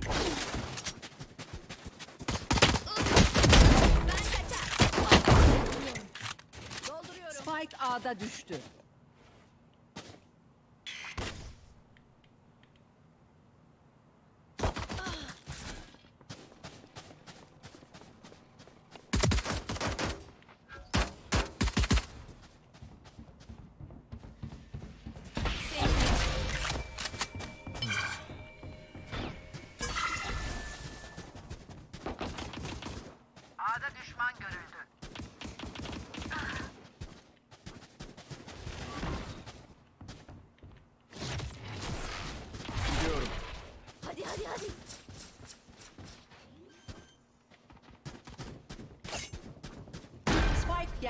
görüldü. Spike A'da düştü.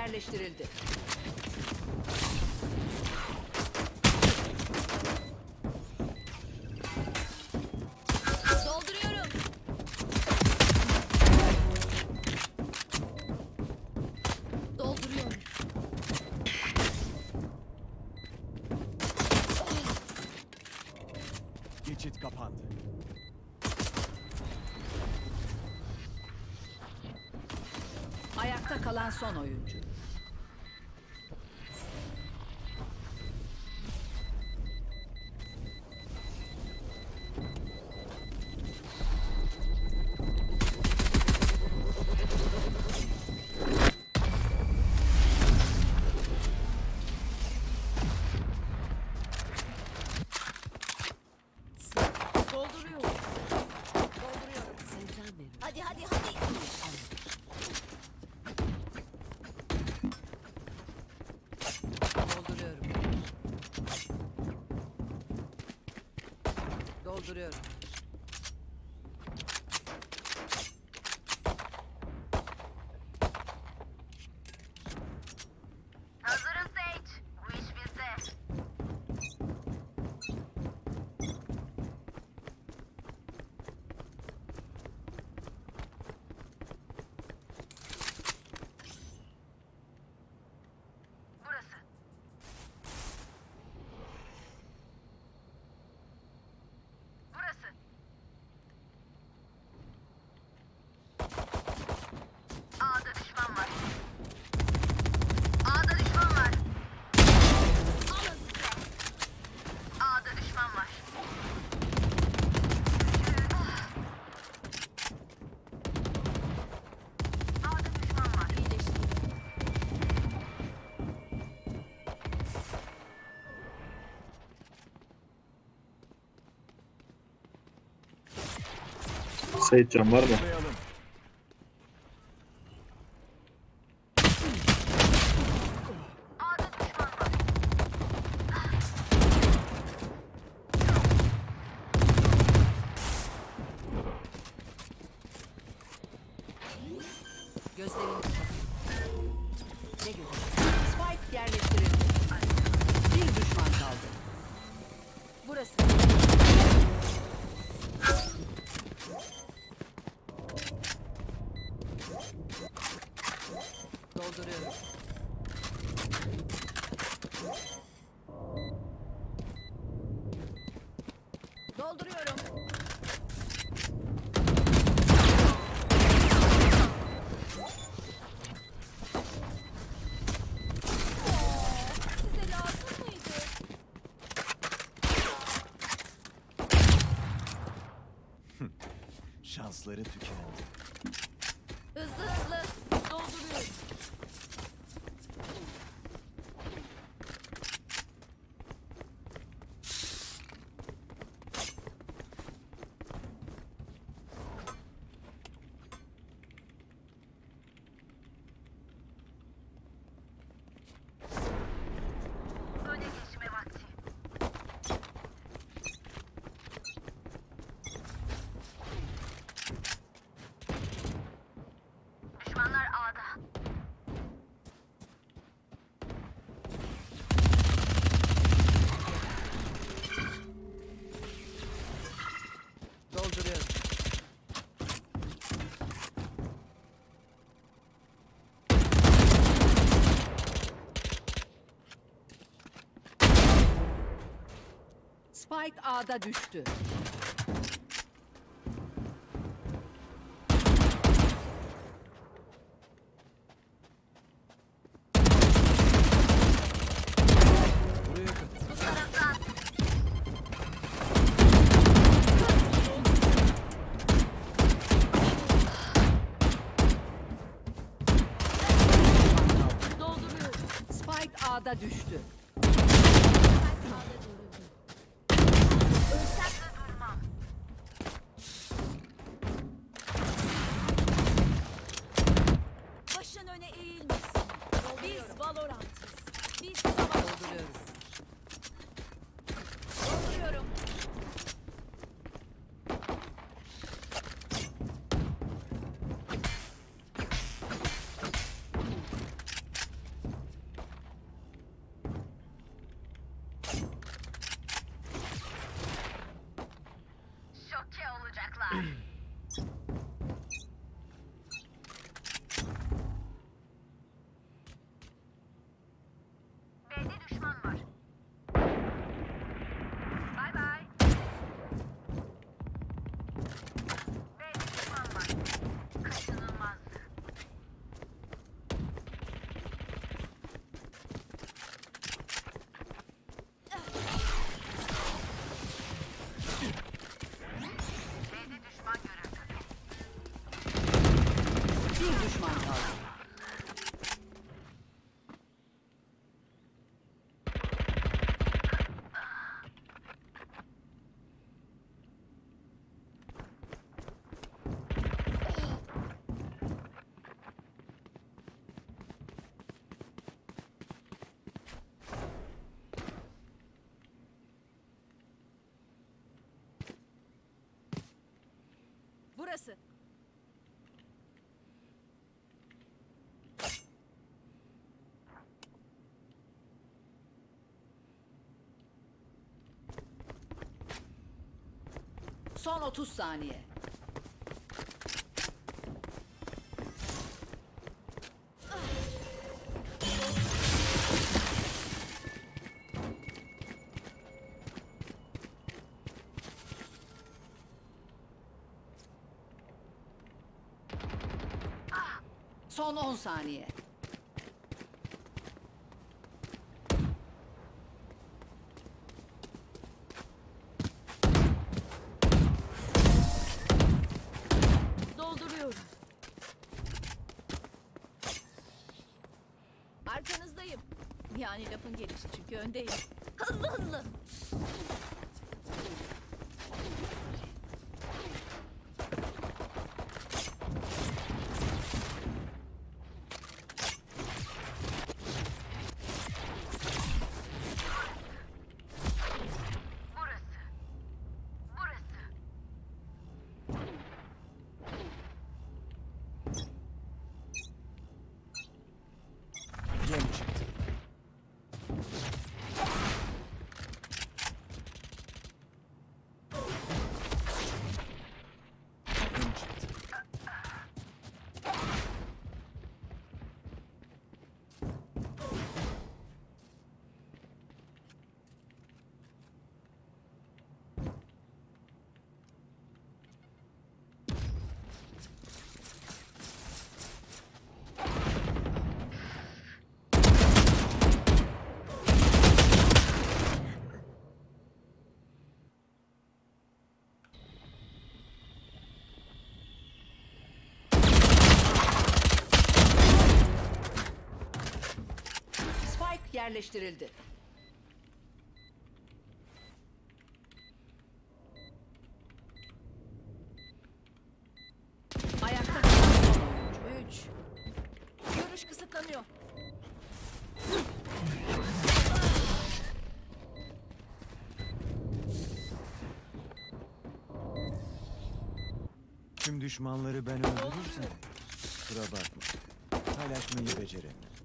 yerleştirildi. Dolduruyorum. Dolduruyorum. Geçit kapandı. kalan son oyuncu. Se echan. Dolduruyorum. Spike A'da düştü. Türkçe olacaklar. Burası. Son 30 saniye. Saniye. Dolduruyorum. Arkanızdayım. Yani lafın gelişi çünkü öndeyim. Hızlı hızlı. Yerleştirildi. Ayakta. Üç. Görüş kısıtlanıyor. Tüm düşmanları ben öldürürsem kusura bakma. Paylaşmayı beceremiyorum.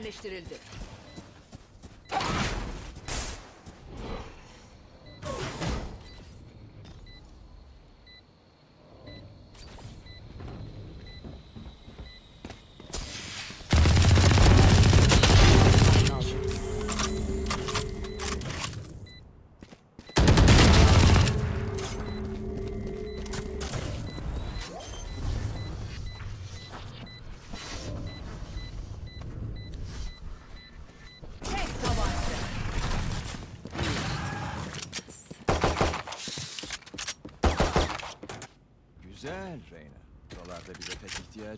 Yerleştirildi.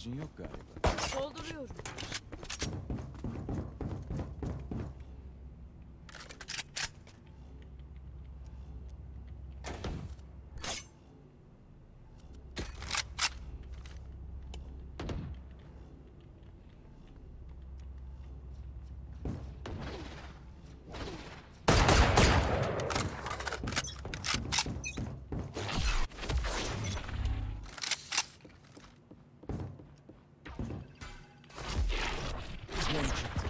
ihtiyacın yok galiba. Dolduruyorum. vengeance.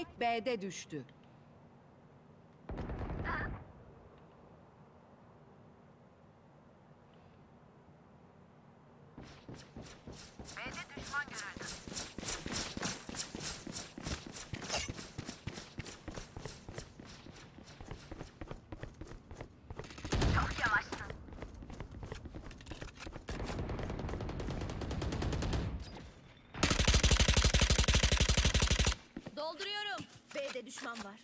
Spike B'de düştü. düşman var.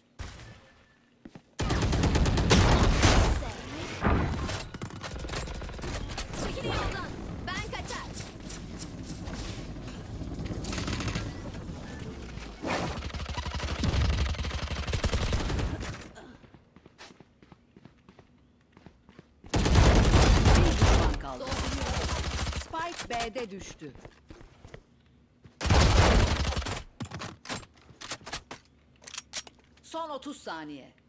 Çekilin yoldan. Ben kaçar. Bir düşman kaldı. Spike B'de düştü. 30 saniye.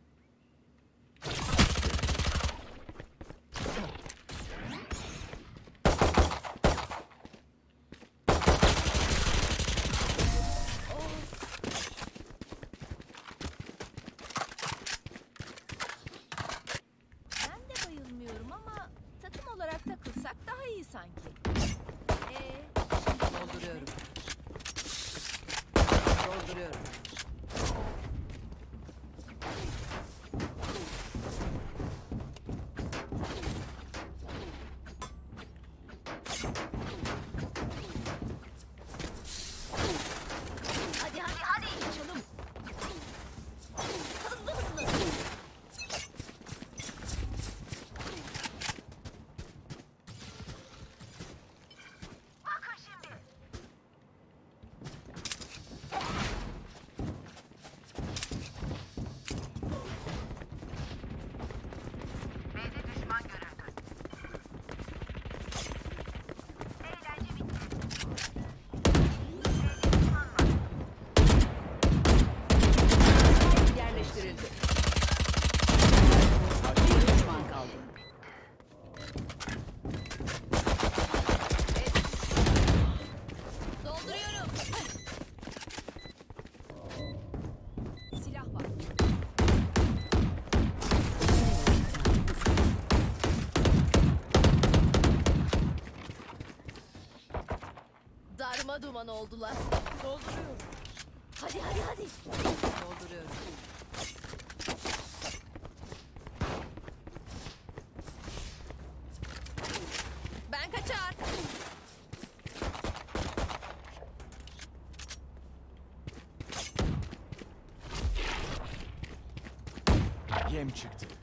düşman oldular. Dolduruyorum. Hadi hadi hadi. Dolduruyorum. Ben kaçar. Yem çıktı.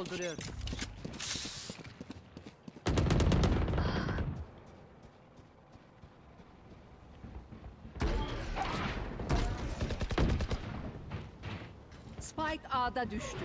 dolduruyorum. Spike A'da düştü.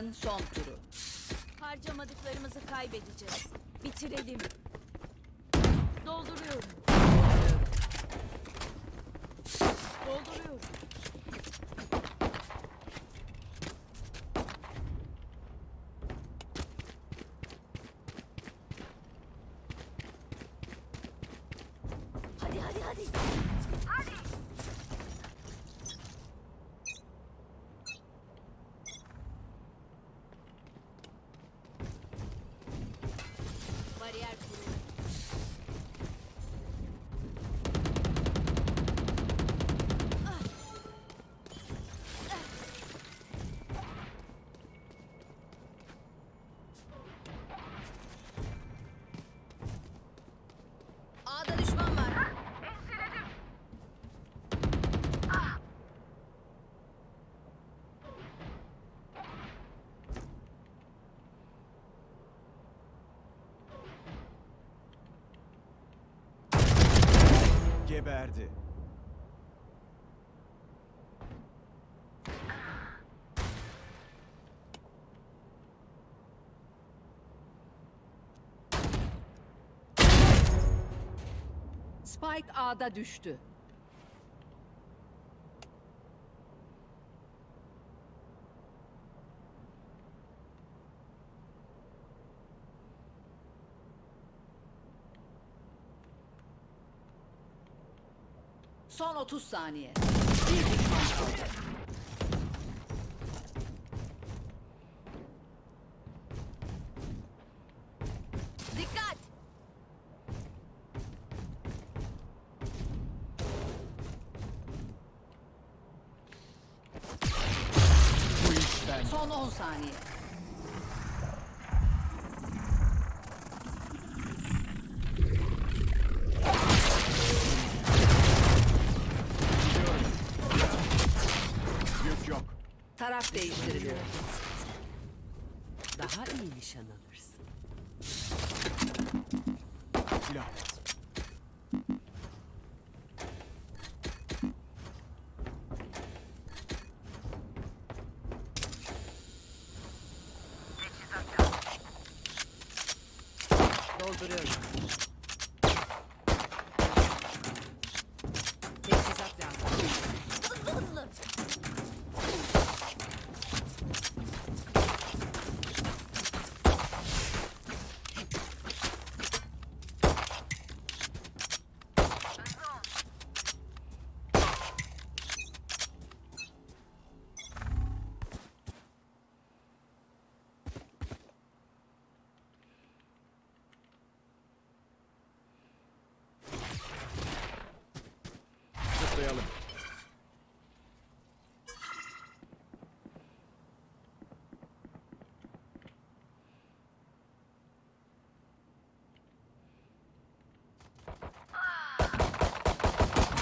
Yarının son turu. Harcamadıklarımızı kaybedeceğiz. Bitirelim. Verdi. Spike A'da düştü. Son 30 saniye. Bir düşman kaldı. Taraf değiştiriliyor. Daha iyi nişan alırsın. Silah lazım. Dolduruyorum. Teçhizat lazım. Hızlı hızlı! Zıplayalım.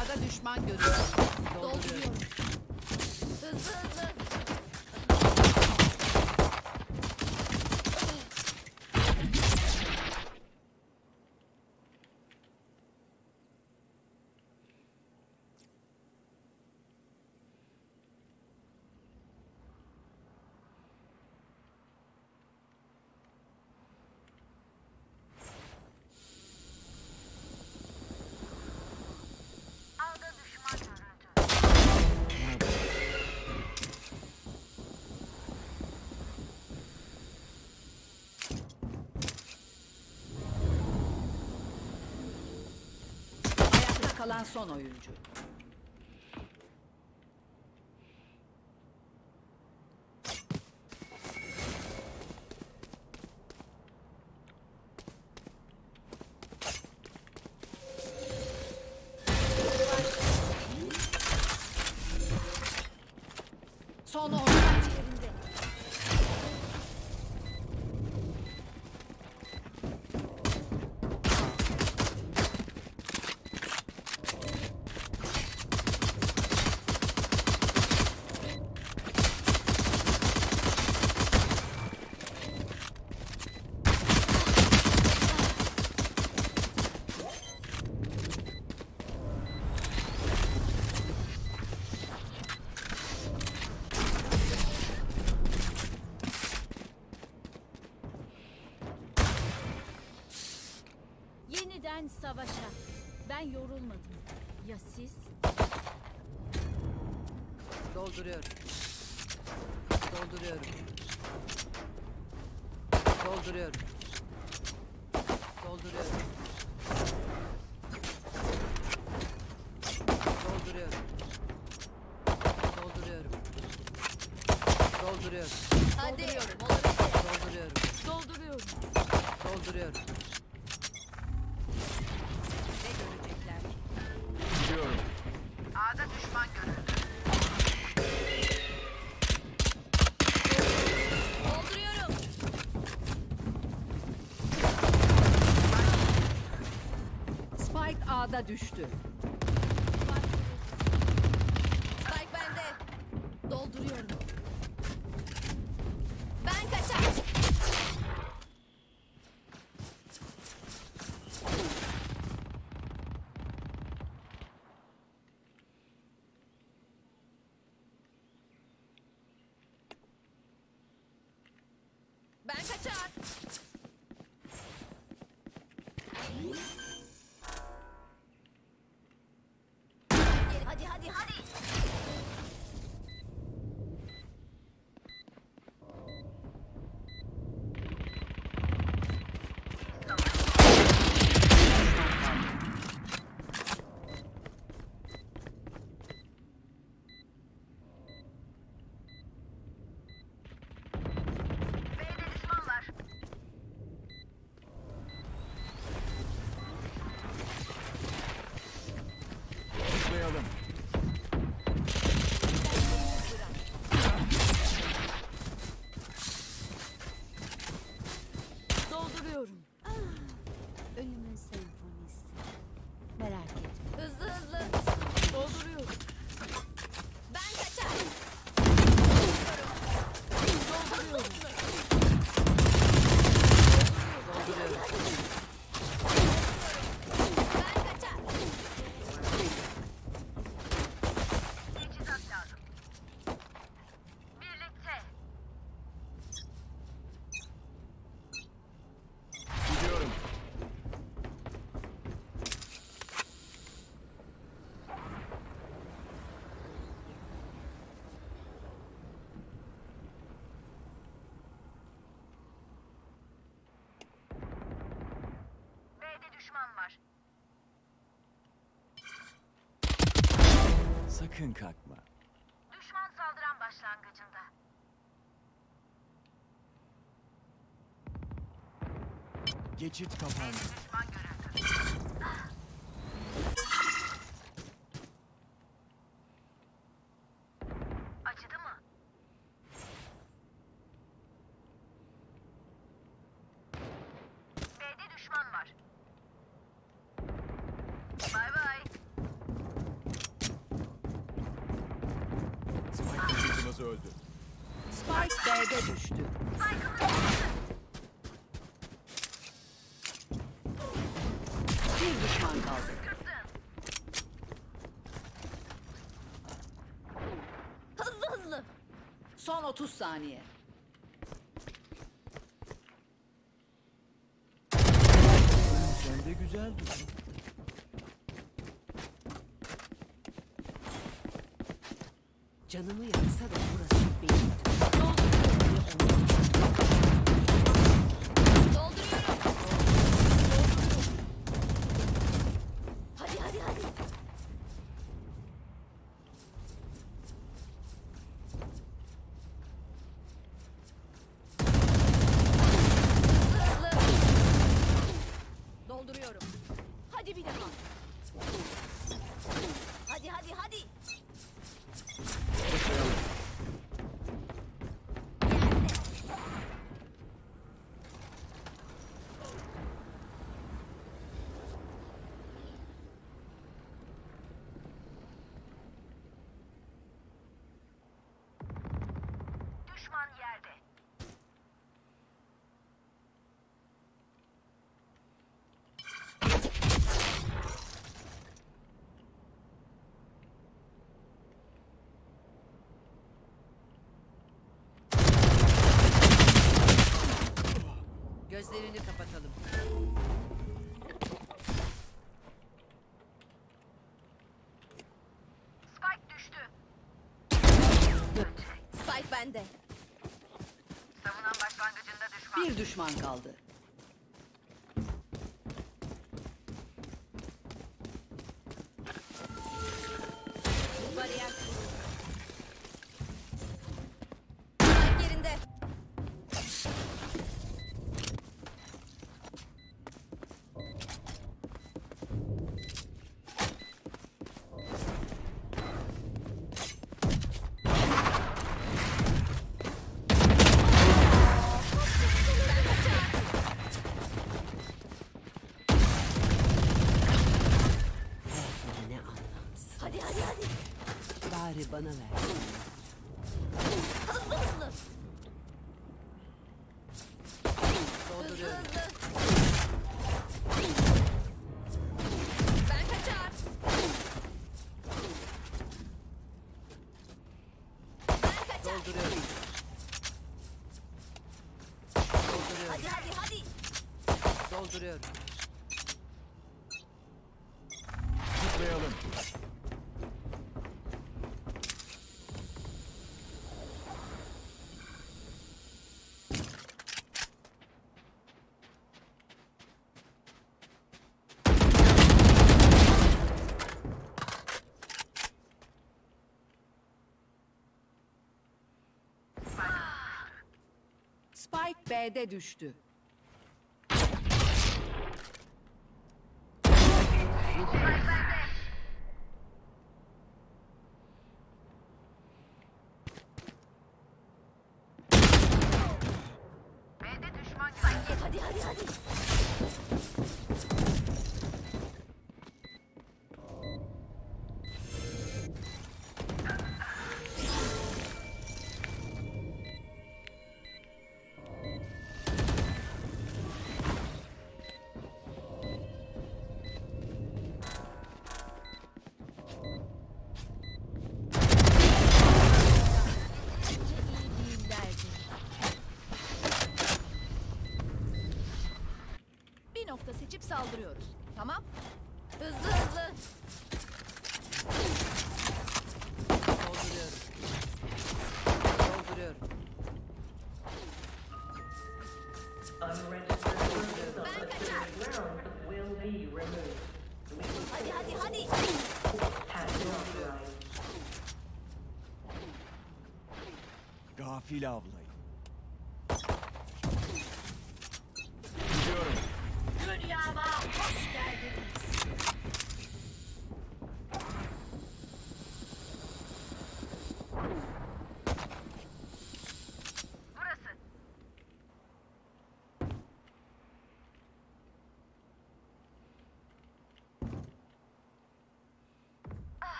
A'da düşman görüyorum. Dolduruyorum. Kalan son oyuncu. Son 10 siz? Dolduruyorum. Dolduruyorum. Dolduruyorum. Dolduruyorum. A'da düştü. Sakın kalkma. Düşman saldıran başlangıcında. Geçit kapandı. Düşman görüldü. Acıdı mı? B'de düşman var. Taşıyıcımız öldü. Spike B'de düştü. Bir düşman kaldı. Hızlı hızlı. Son 30 saniye. Sen de güzel dur. Canımı yaksa da burası benim. Dolduruyorum. Bende. Savunan başlangıcında düşman. Bir düşman kaldı. B'de düştü. saldırıyor.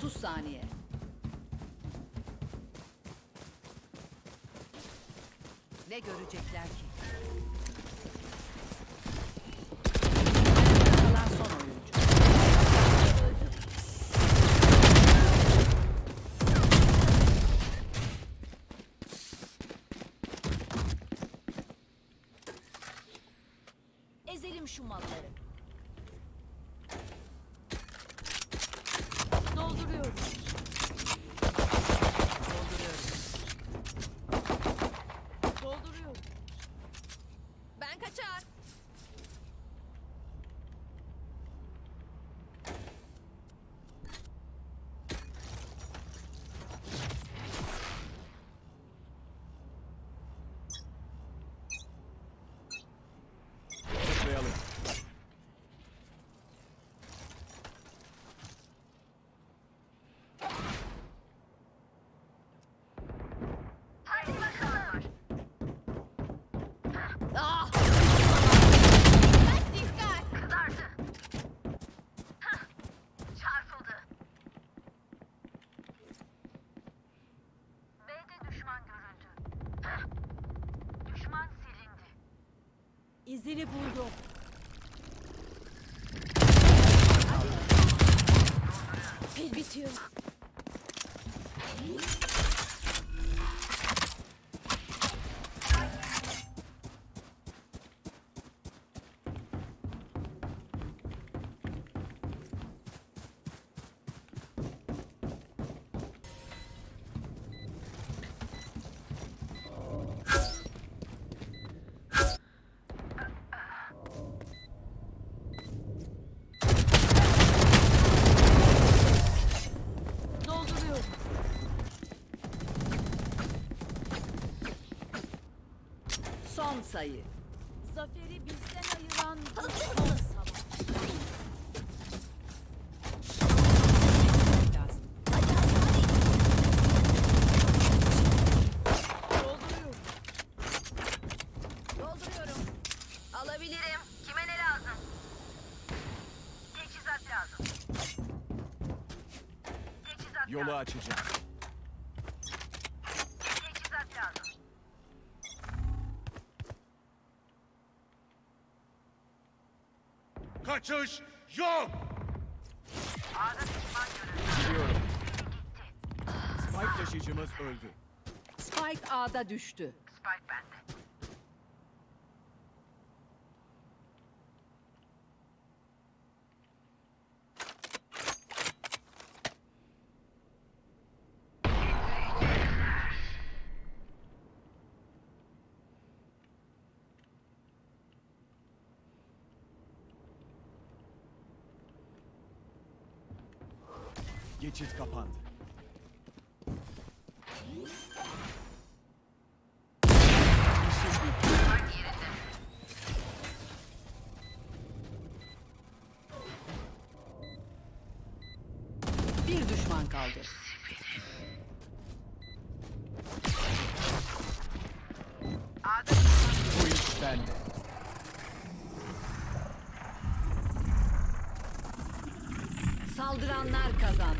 30 saniye. Ne görecekler ki? Düşman silindi. İzini buldum. Pil bitiyor. Sayı. Zaferi bizden ayıran bu son savaş. Dolduruyorum. Dolduruyorum. Alabilirim. Kime ne lazım? Teçhizat lazım. Teçhizat Yolu lazım. açacağım. Kaçış yok. Gidiyorum. Spike taşıyıcımız öldü. Spike A'da düştü. Geçit kapandı. Bir düşman kaldı. A'da düşman Bu iş bende. Saldıranlar kazandı.